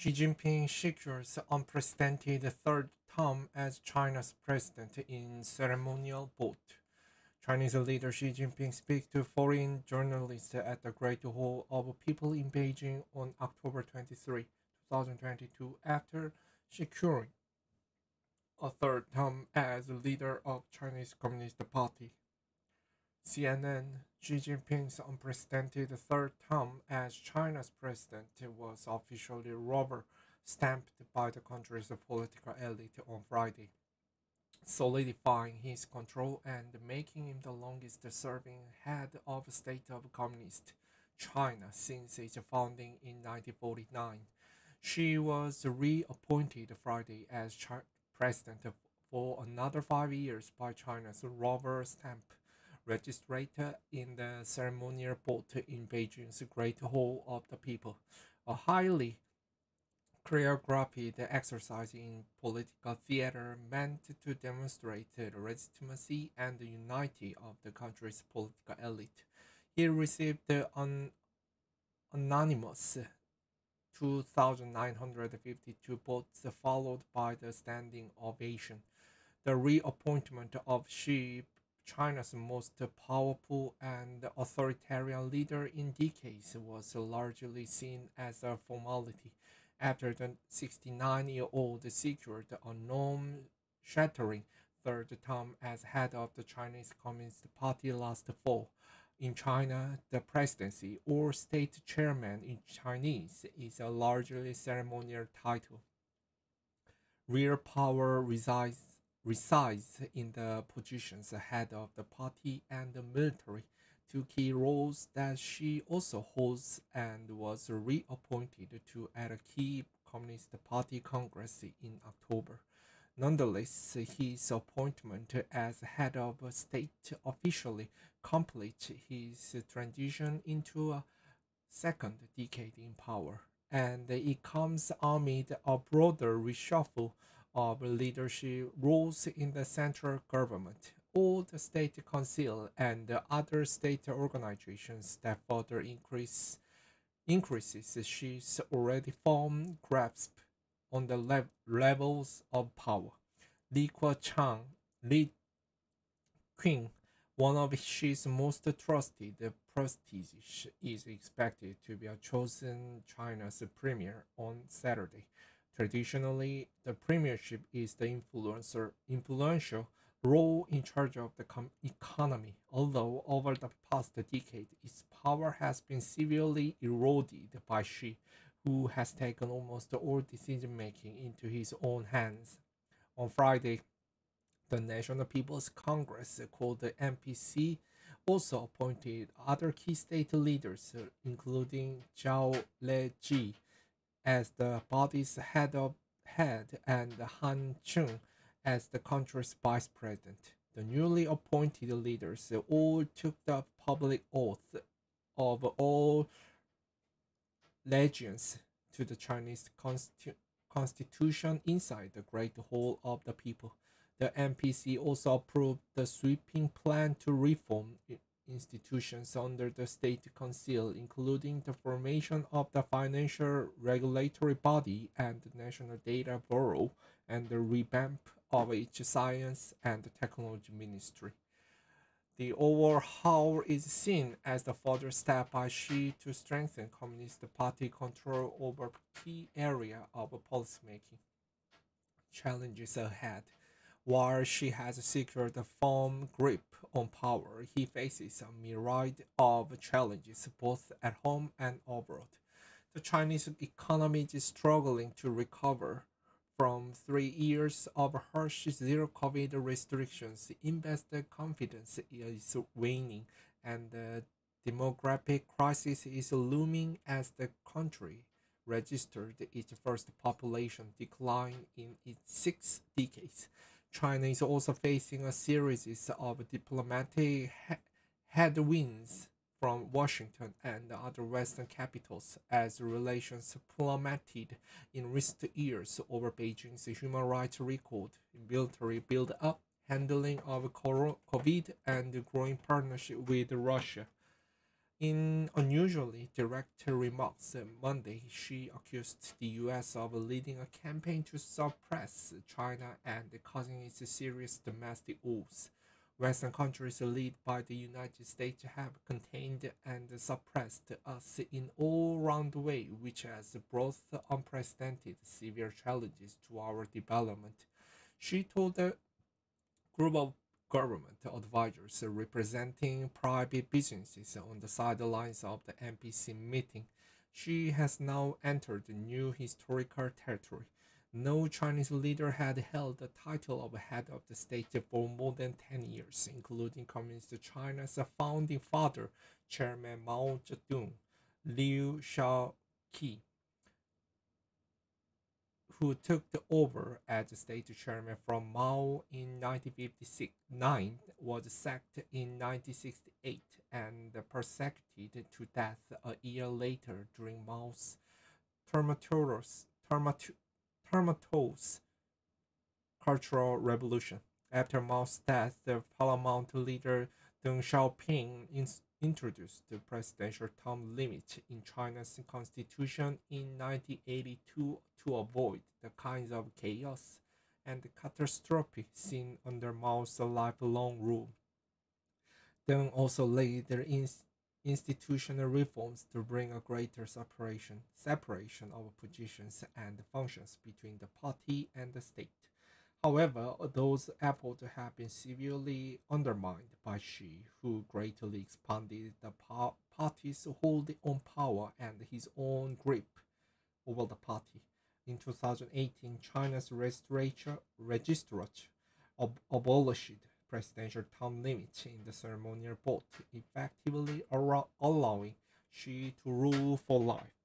Xi Jinping secures unprecedented third term as China's president in ceremonial boat. Chinese leader Xi Jinping speaks to foreign journalists at the Great Hall of People in Beijing on October 23, 2022, after securing a third term as leader of Chinese Communist Party. CNN, Xi Jinping's unprecedented third term as China's president was officially rubber stamped by the country's political elite on Friday solidifying his control and making him the longest serving head of state of communist China since its founding in 1949. Xi was reappointed Friday as president for another five years by China's rubber stamp registrator in the ceremonial boat in Beijing's Great Hall of the People, a highly choreographed exercise in political theater meant to demonstrate the legitimacy and the unity of the country's political elite. He received an anonymous 2,952 votes, followed by the standing ovation. The reappointment of Xi, China's most powerful and authoritarian leader in decades, was largely seen as a formality after the 69-year-old secured a norm-shattering third term as head of the Chinese Communist Party last fall. In China, the presidency or state chairman in Chinese is a largely ceremonial title. Real power resides, resides in the positions head of the party and the military two key roles that Xi also holds and was reappointed to at a key Communist Party Congress in October. Nonetheless, his appointment as head of state officially completes his transition into a second decade in power, and it comes amid a broader reshuffle of leadership roles in the central government all the state council and other state organizations that further increase increases Xi's already formed grasp on the le levels of power. Li Keqiang, Li Qiang, one of Xi's most trusted prestiges, is expected to be a chosen China's premier on Saturday. Traditionally, the premiership is the influencer, influential role in charge of the economy, although over the past decade its power has been severely eroded by Xi, who has taken almost all decision making into his own hands. On Friday, the National People's Congress, called the NPC, also appointed other key state leaders, including Zhao Leji, as the party's head of head and Han Zheng as the country's vice president. The newly appointed leaders all took the public oath of all allegiance to the Chinese constitu constitution inside the Great Hall of the People. The NPC also approved the sweeping plan to reform institutions under the State Council, including the formation of the Financial Regulatory Body and the National Data Bureau, and the revamp of its Science and Technology Ministry. The overhaul is seen as the further step by Xi to strengthen Communist Party control over key area of policymaking. Challenges ahead. While Xi has secured a firm grip on power, he faces a myriad of challenges both at home and abroad. The Chinese economy is struggling to recover from three years of harsh zero COVID restrictions, investor confidence is waning and the demographic crisis is looming as the country registered its first population decline in its six decades. China is also facing a series of diplomatic headwinds from Washington and other Western capitals as relations plummeted in recent years over Beijing's human rights record, military build-up, handling of COVID, and growing partnership with Russia. In unusually direct remarks Monday, Xi accused the US of leading a campaign to suppress China and causing its serious domestic woes. Western countries, led by the United States, have contained and suppressed us in all-round way, which has brought unprecedented severe challenges to our development. Xi told the group of government advisors representing private businesses on the sidelines of the NPC meeting. Xi has now entered new historical territory. No Chinese leader had held the title of head of the state for more than 10 years, including Communist China's founding father, Chairman Mao Zedong, Liu Shaoqi, who took over as state chairman from Mao in 1959, was sacked in 1968 and persecuted to death a year later during Mao's tumultuous, tumultuous Cultural Revolution. After Mao's death, the parliament leader Deng Xiaoping introduced the presidential term limit in China's constitution in 1982 to avoid the kinds of chaos and catastrophe seen under Mao's lifelong rule. Deng also laid their institutional reforms to bring a greater separation, separation of positions and functions between the party and the state. However, those efforts have been severely undermined by Xi, who greatly expanded the party's hold on power and his own grip over the party. In 2018, China's legislature ab abolished presidential term limits in the ceremonial vote, effectively allowing Xi to rule for life.